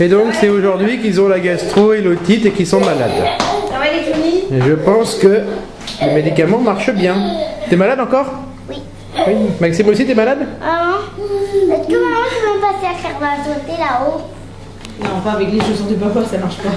Et donc c'est aujourd'hui qu'ils ont la gastro et l'otite et qu'ils sont malades. Ça va les Johnny? Et je pense que le médicament marche bien. T'es malade encore? Oui. Oui. Maxime aussi, t'es malade? Maman, est-ce que maman tu peux me passer à faire ma sauter là-haut Non, pas avec les chaussons de papa, ça marche pas.